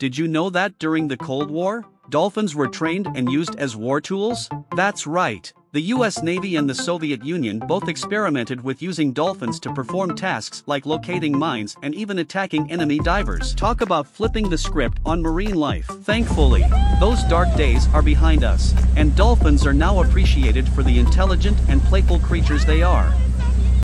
Did you know that during the Cold War, dolphins were trained and used as war tools? That's right. The US Navy and the Soviet Union both experimented with using dolphins to perform tasks like locating mines and even attacking enemy divers. Talk about flipping the script on marine life. Thankfully, those dark days are behind us, and dolphins are now appreciated for the intelligent and playful creatures they are.